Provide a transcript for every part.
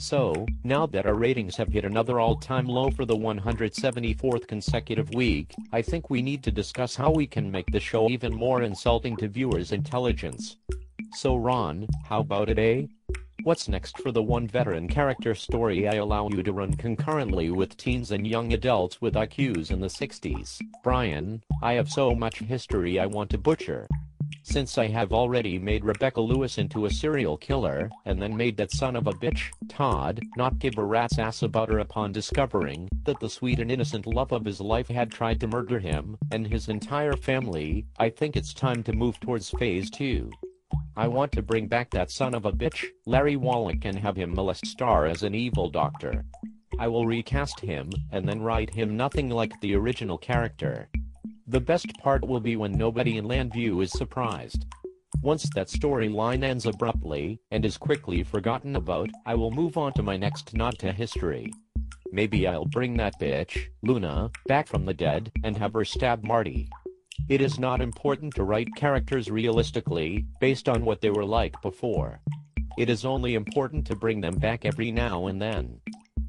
So, now that our ratings have hit another all-time low for the 174th consecutive week, I think we need to discuss how we can make the show even more insulting to viewers' intelligence. So Ron, how about it eh? What's next for the one veteran character story I allow you to run concurrently with teens and young adults with IQs in the 60s? Brian, I have so much history I want to butcher. Since I have already made Rebecca Lewis into a serial killer, and then made that son of a bitch, Todd, not give a rat's ass about her upon discovering that the sweet and innocent love of his life had tried to murder him and his entire family, I think it's time to move towards phase 2. I want to bring back that son of a bitch, Larry Wolek and have him molest Starr as an evil doctor. I will recast him, and then write him nothing like the original character. The best part will be when nobody in Llanview is surprised. Once that storyline ends abruptly, and is quickly forgotten about, I will move on to my next nod to history. Maybe I'll bring that bitch, Luna, back from the dead, and have her stab Marty. It is not important to write characters realistically, based on what they were like before. It is only important to bring them back every now and then.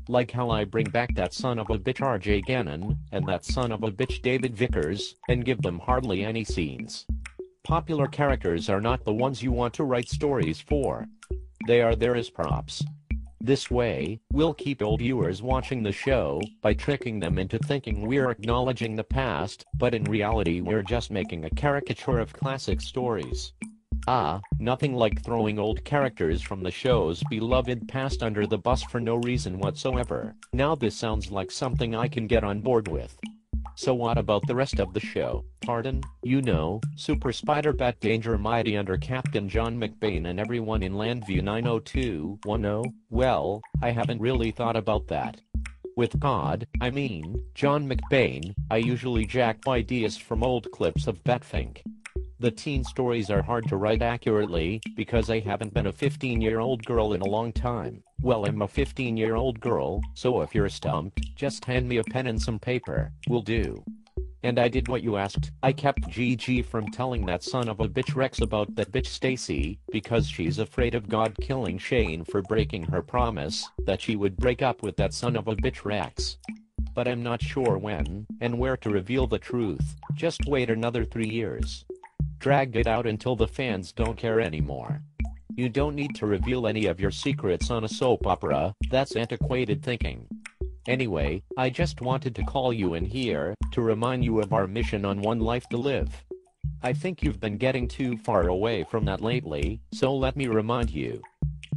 Like how I bring back that son of a bitch RJ Gannon, and that son of a bitch David Vickers, and give them hardly any scenes. Popular characters are not the ones you want to write stories for. They are there as props. This way, we'll keep old viewers watching the show, by tricking them into thinking we're acknowledging the past, but in reality we're just making a caricature of classic stories. Ah, nothing like throwing old characters from the show's beloved past under the bus for no reason whatsoever. Now this sounds like something I can get on board with. So what about the rest of the show? Pardon? You know, Super Spider-Bat Danger Mighty under Captain John McBain and everyone in Llanview 90210? Well, I haven't really thought about that. With God, I mean, John McBain, I usually jack ideas from old clips of Batfink. The teen stories are hard to write accurately, because I haven't been a 15-year-old girl in a long time. Well I'm a 15-year-old girl, so if you're stumped, just hand me a pen and some paper, will do. And I did what you asked, I kept Gigi from telling that son of a bitch Rex about that bitch Stacy, because she's afraid of God killing Shane for breaking her promise, that she would break up with that son of a bitch Rex. But I'm not sure when, and where to reveal the truth, just wait another three years. Drag it out until the fans don't care anymore. You don't need to reveal any of your secrets on a soap opera, that's antiquated thinking. Anyway, I just wanted to call you in here, to remind you of our mission on One Life to Live. I think you've been getting too far away from that lately, so let me remind you.